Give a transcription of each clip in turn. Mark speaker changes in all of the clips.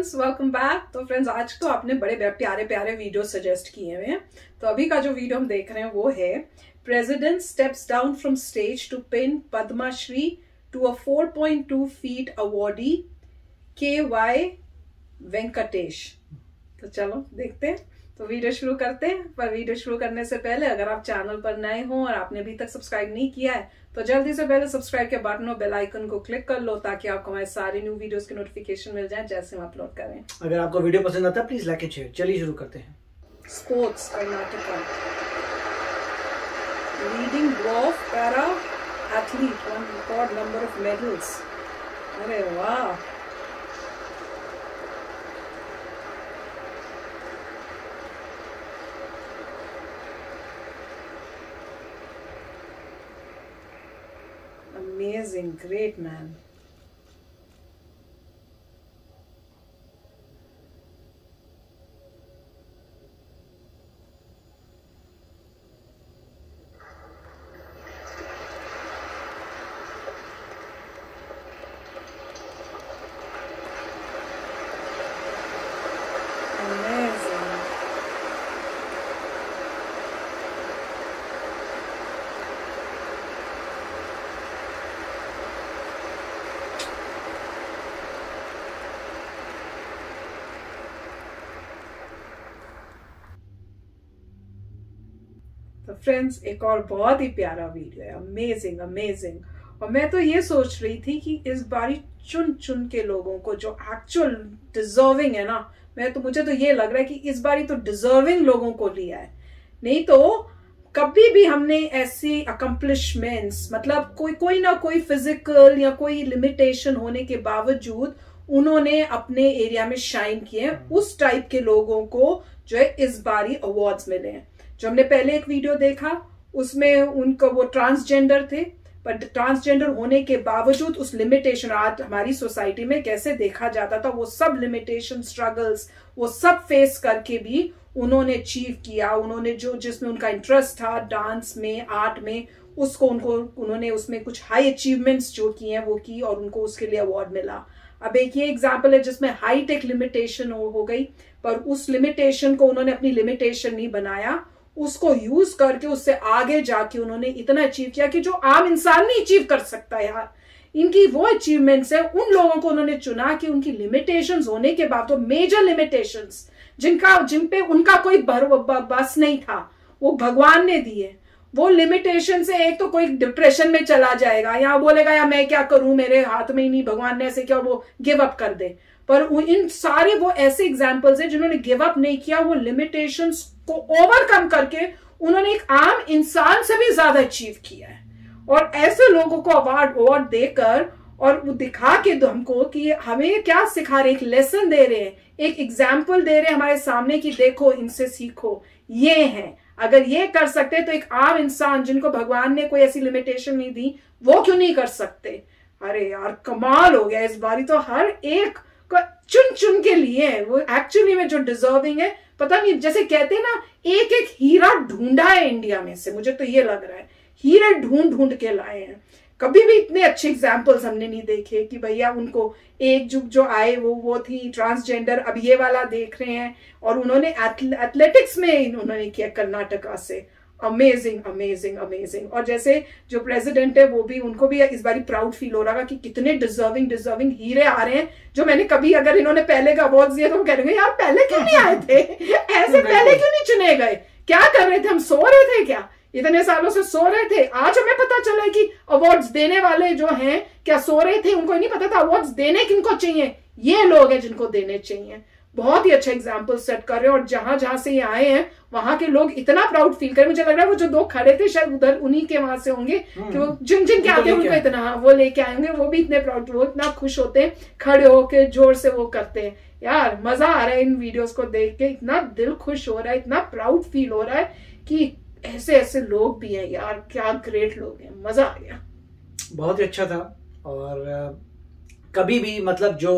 Speaker 1: Friends welcome back तो friends आज तो आपने बड़े प्यारे प्यारे वीडियो सजेस्ट किए हुए हैं। तो अभी का जो वीडियो हम देख रहे हैं वो है president steps down from stage to pin Padmashri to a 4.2 feet awardee K Y Venkatesh तो चलो, देखते हैं। तो वीडियो शुरू करते हैं पर वीडियो शुरू करने से पहले अगर आप चैनल पर नए हो और आपने अभी तक सब्सक्राइब नहीं किया है तो जल्दी से पहले सब्सक्राइब के बटन और बेल आइकन को क्लिक कर लो ताकि आपको हमारे सारे न्यू वीडियोस की नोटिफिकेशन मिल जाए जैसे हम अपलोड करें
Speaker 2: अगर आपको वीडियो पसंद आता है प्लीज़ लाइक एंड शेयर चलिए शुरू करते हैं।
Speaker 1: Sports Karnataka leading dwarf para athlete one record number of medals अरे वाह! Amazing, great man. फ्रेंड्स एक और बहुत ही प्यारा वीडियो है। अमेजिंग अमेजिंग और मैं तो ये सोच रही थी कि इस बारी चुन चुन के लोगों को जो एक्चुअल डिजर्विंग है ना, मैं तो मुझे तो ये लग रहा है कि इस बारी तो डिजर्विंग लोगों को लिया है। नहीं तो कभी भी हमने ऐसी अकम्पलिशमेंट्स मतलब कोई कोई ना कोई फ़िज़िकल या कोई लिमिटेशन होने के बावजूद उन्होंने अपने एरिया में शाइन किए उस टाइप के लोगों को जो है इस बारी अवार्ड्स मिले हैं। जो हमने पहले एक वीडियो देखा उसमें उनको वो ट्रांसजेंडर थे पर ट्रांसजेंडर होने के बावजूद उस लिमिटेशन आज हमारी सोसाइटी में कैसे देखा जाता था वो सब लिमिटेशन स्ट्रगल्स वो सब फेस करके भी उन्होंने अचीव किया उन्होंने जो जिसमें उनका इंटरेस्ट था डांस में आर्ट में उसको उनको उन्होंने उसमें कुछ हाई अचीवमेंट्स जो किए हैं वो की और उनको उसके लिए अवार्ड मिला। अब एक ये एग्ज़ाम्पल है जिसमें हाईटेक लिमिटेशन हो, हो गई पर उस लिमिटेशन को उन्होंने अपनी लिमिटेशन नहीं बनाया उसको यूज़ करके उससे आगे जाके उन्होंने इतना अचीव किया कि जो आम इंसान नहीं अचीव कर सकता यार। इनकी वो अचीवमेंट्स है, उन लोगों को उन्होंने चुना कि उनकी लिमिटेशंस होने के बाद तो मेजर लिमिटेशंस जिनका, जिन पे उनका कोई भर बस नहीं था, वो भगवान ने दिए। वो लिमिटेशन से एक तो कोई डिप्रेशन में चला जाएगा, या बोलेगा या मैं क्या करूँ? मेरे हाथ में ही नहीं, भगवान ने ऐसे क्या वो गिव अप कर दे। पर इन सारे वो ऐसे एग्जाम्पल्स हैं जिन्होंने गिव अप नहीं किया, वो लिमिटेशंस को ओवरकम करके उन्होंने एक आम इंसान से भी ज़्यादा अचीव किया है। और ऐसे लोगों को अवार्ड अवार्ड देकर और वो दिखा के हमको कि हमें क्या सिखा रहे एक लेसन दे रहे हैं, एक एग्ज़ाम्पल दे रहे हैं हमारे सामने कि देखो, इनसे सीखो। ये है। अगर ये कर सकते तो एक आम इंसान जिनको भगवान ने कोई ऐसी लिमिटेशन नहीं दी, वो क्यों नहीं कर सकते? अरे यार, कमाल हो गया, इस बारी तो हर एक चुन चुन के लिए वो एक्चुअली में जो डिजर्विंग है, पता नहीं, जैसे कहते हैं ना एक एक हीरा ढूंढा है इंडिया में से। मुझे तो ये लग रहा है, हीरे ढूंढ ढूंढ के लाए हैं। कभी भी इतने अच्छे एग्जाम्पल्स हमने नहीं देखे कि भैया उनको एक जुग जो आए, वो वो थी ट्रांसजेंडर अब ये वाला देख रहे हैं, और उन्होंने एथलेटिक्स में उन्होंने किया कर्नाटका से। अमेजिंग अमेजिंग अमेजिंग और जैसे जो प्रेसिडेंट है वो भी उनको भी इस बार प्राउड फील हो रहा था कि कितने डिजर्विंग डिजर्विंग हीरे आ रहे हैं जो मैंने कभी अगर इन्होंने पहले का अवार्ड दिया तो हम कह रहे यार पहले क्यों नहीं आए थे? ऐसे पहले क्यों नहीं चुने गए? क्या कर रहे थे? हम सो रहे थे क्या? इतने सालों से सो रहे थे। आज हमें पता चला है कि अवार्ड्स देने वाले जो हैं क्या सो रहे थे? उनको नहीं पता था अवार्ड्स देने किनको चाहिए। ये लोग हैं जिनको देने चाहिए। बहुत ही अच्छा एग्ज़ाम्पल सेट कर रहे हैं और जहाँ जहाँ से ये आए हैं वहाँ के लोग इतना प्राउड फील कर। मुझे लग रहा है वो जो दो खड़े थे शायद उधर उन्हीं के वहाँ से होंगे कि वो हम्म। जिन जिन के आते हैं उनको इतना हाँ, वो लेके आएँगे वो भी इतने प्राउड वो इतना खुश होते हैं खड़े होके ज़ोर से वो करते हैं। यार मज़ा आ रहा है इन वीडियोस को देख के। इतना दिल खुश हो रहा है इतना प्राउड फील हो रहा है कि ऐसे ऐसे लोग भी हैं। यार क्या ग्रेट लोग हैं। मज़ा आ गया।
Speaker 2: बहुत ही अच्छा था। और कभी भी मतलब जो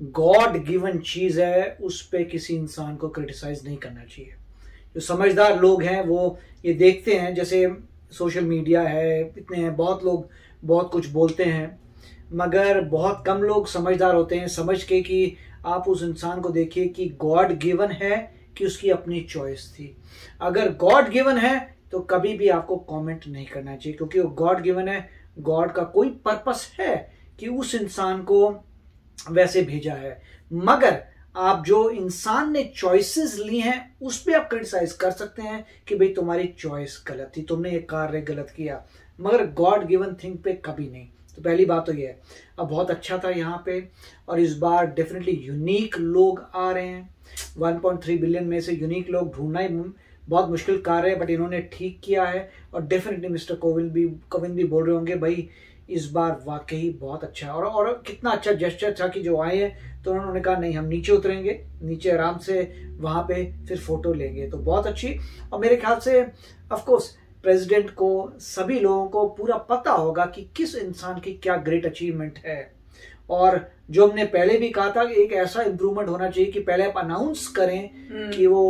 Speaker 2: गॉड गिवन चीज़ है उस पर किसी इंसान को क्रिटिसाइज नहीं करना चाहिए। जो समझदार लोग हैं, वो ये देखते हैं, जैसे सोशल मीडिया है, इतने हैं, बहुत लोग बहुत कुछ बोलते हैं, मगर बहुत कम लोग समझदार होते हैं, समझ के कि आप उस इंसान को देखिए कि गॉड गिवन है कि उसकी अपनी चॉइस थी। अगर गॉड गिवन है तो कभी भी आपको कमेंट नहीं करना चाहिए, क्योंकि वो गॉड गिवन है गॉड का कोई पर्पस है कि उस इंसान को वैसे भेजा है। मगर आप जो इंसान ने चॉइसेस ली हैं, उस पर आप क्रिटिसाइज कर सकते हैं कि भाई तुम्हारी चॉइस गलत थी, तुमने ये कार्य गलत किया। मगर गॉड गिवन थिंग पे कभी नहीं। तो पहली बात तो ये है। अब बहुत अच्छा था यहाँ पे, और इस बार डेफिनेटली यूनिक लोग आ रहे हैं। 1.3 बिलियन में से यूनिक लोग ढूंढना ही बहुत मुश्किल कार्य है बट इन्होंने ठीक किया है। और डेफिनेटली मिस्टर कोविंद भी कोविंद भी बोल रहे होंगे, भाई, इस बार वाकई बहुत अच्छा और और कितना अच्छा जेस्टर था कि जो आए हैं तो उन्होंने कहा नहीं हम नीचे उतरेंगे नीचे आराम से वहाँ पे फिर फ़ोटो लेंगे तो बहुत अच्छी और मेरे ख्याल से ऑफकोर्स प्रेसिडेंट को सभी लोगों को पूरा पता होगा कि किस इंसान की क्या ग्रेट अचीवमेंट है और जो हमने पहले भी कहा था कि एक ऐसा इम्प्रूवमेंट होना चाहिए कि पहले आप अनाउंस करें हम्म। कि वो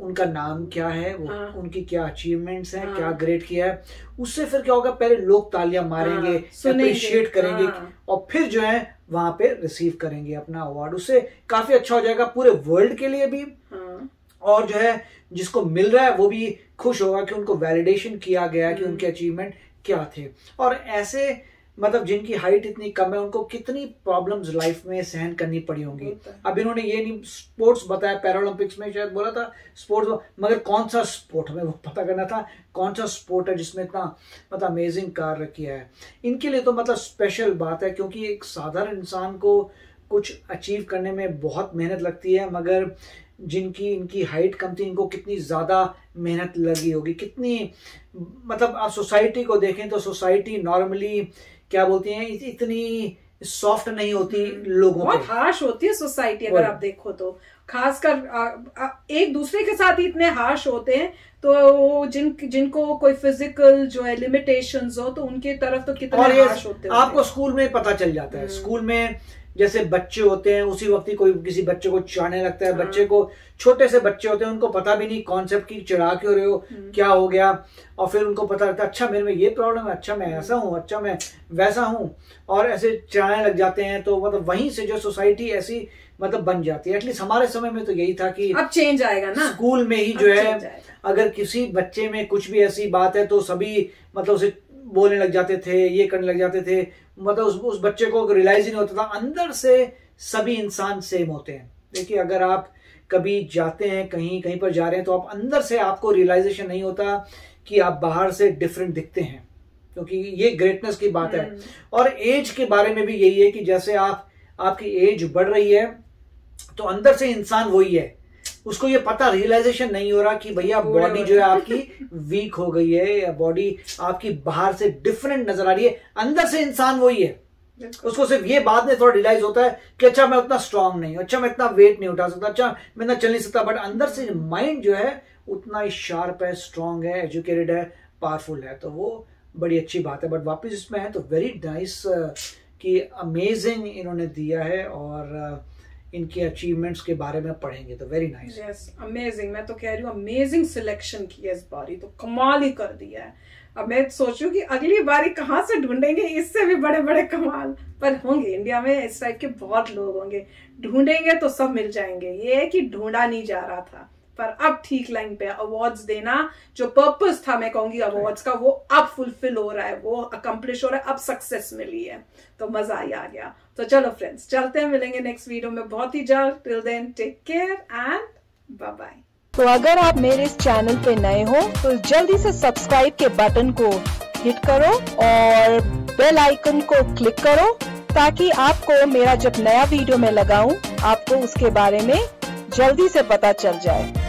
Speaker 2: उनका नाम क्या है वो हाँ। उनकी क्या अचीवमेंट्स हैं हाँ। क्या ग्रेट किया है उससे फिर क्या होगा पहले लोग तालियाँ मारेंगे हाँ। अप्रिशिएट करेंगे हाँ। और फिर जो है वहाँ पे रिसीव करेंगे अपना अवार्ड उससे काफ़ी अच्छा हो जाएगा पूरे वर्ल्ड के लिए भी हाँ। और जो है जिसको मिल रहा है वो भी खुश होगा कि उनको वैलिडेशन किया गया कि हम्म। उनके अचीवमेंट क्या थे और ऐसे मतलब जिनकी हाइट इतनी कम है उनको कितनी प्रॉब्लम्स लाइफ में सहन करनी पड़ी होंगी। अब इन्होंने ये नहीं स्पोर्ट्स बताया पैरालंपिक्स में शायद बोला था स्पोर्ट्स मगर कौन सा स्पोर्ट हमें वो पता करना था कौन सा स्पोर्ट है जिसमें इतना मतलब अमेजिंग कार्य किया है। इनके लिए तो मतलब स्पेशल बात है क्योंकि एक साधारण इंसान को कुछ अचीव करने में बहुत मेहनत लगती है मगर जिनकी इनकी हाइट कम थी इनको कितनी ज़्यादा मेहनत लगी होगी कितनी मतलब आप सोसाइटी को देखें तो सोसाइटी नॉर्मली क्या बोलती हैं इतनी सॉफ्ट नहीं होती हम्म। लोगों
Speaker 1: बहुत हार्श होती है सोसाइटी अगर आप देखो तो। खासकर एक दूसरे के साथ ही इतने हार्श होते हैं तो जिन जिनको कोई फ़िज़िकल जो है लिमिटेशंस हो तो उनके तरफ़ तो कितने हार्श होते
Speaker 2: हैं आपको स्कूल में पता चल जाता है। हम्म। स्कूल में जैसे बच्चे होते हैं उसी वक्त ही कोई किसी बच्चे को चिढ़ाने लगता है। बच्चे को छोटे से बच्चे होते हैं उनको पता भी नहीं कॉन्सेप्ट की चिढ़ा क्यों रहे हो हम्म। क्या हो गया। और फिर उनको पता लगता है अच्छा मेरे में ये प्रॉब्लम है अच्छा मैं ऐसा हूँ अच्छा मैं वैसा हूँ। और ऐसे चिढ़ाने लग जाते हैं तो मतलब वहीं से जो सोसाइटी ऐसी मतलब बन जाती है। एटलीस्ट हमारे समय में तो यही था कि
Speaker 1: अब चेंज आएगा ना।
Speaker 2: स्कूल में ही जो है अगर किसी बच्चे में कुछ भी ऐसी बात है तो सभी मतलब उसे बोलने लग जाते थे ये करने लग जाते थे। मतलब उस, उस बच्चे को रियलाइज़ ही नहीं होता था अंदर से सभी इंसान सेम होते हैं। देखिए अगर आप कभी जाते हैं कहीं कहीं पर जा रहे हैं तो आप अंदर से आपको रियलाइजेशन नहीं होता कि आप बाहर से डिफरेंट दिखते हैं। क्योंकि ये ग्रेटनेस की बात है। हम्म। और एज के बारे में भी यही है कि जैसे आप आपकी एज बढ़ रही है तो अंदर से इंसान वही है। उसको ये पता रियलाइजेशन नहीं हो रहा कि भैया बॉडी जो है आपकी वीक हो गई है या बॉडी आपकी बाहर से डिफरेंट नज़र आ रही है। अंदर से इंसान वही है। उसको सिर्फ़ ये बाद में थोड़ा रियलाइज़ होता है कि अच्छा मैं उतना स्ट्रांग नहीं हूँ अच्छा मैं इतना वेट नहीं उठा सकता अच्छा मैं इतना चल नहीं सकता बट अंदर से माइंड जो है उतना ही शार्प है स्ट्रांग है एजुकेटेड है पावरफुल है। तो वो बड़ी अच्छी बात है। बट वापिस इसमें है तो वेरी नाइस कि अमेजिंग इन्होंने दिया है और uh, इनके अचीवमेंट्स के बारे में पढ़ेंगे तो वेरी नाइस
Speaker 1: यस अमेजिंग मैं तो कह रही हूँ अमेजिंग सिलेक्शन की है इस बारी तो कमाल ही कर दिया है। अब मैं सोच रही कि अगली बारी कहाँ से ढूंढेंगे, इससे भी बड़े बड़े कमाल। पर होंगे इंडिया में इस टाइप के बहुत लोग होंगे। ढूंढेंगे तो सब मिल जाएँगे। ये है कि ढूंढा नहीं जा रहा था। पर अब ठीक लाइन पे अवार्ड्स देना, जो पर्पस था, मैं कहूँगी अवार्ड्स का, वो अब फुलफिल हो रहा है, वो अकम्प्लिश हो रहा है, अब सक्सेस मिली है। तो मज़ा ही आ गया। तो चलो फ्रेंड्स चलते हैं, मिलेंगे नेक्स्ट वीडियो में। बहुत ही जल्द till then take care and bye bye
Speaker 3: तो अगर आप मेरे इस चैनल पे नए हो तो जल्दी से सब्सक्राइब के बटन को हिट करो और बेल आइकन को क्लिक करो ताकि आपको मेरा जब नया वीडियो में लगाऊँ, आपको उसके बारे में जल्दी से पता चल जाए।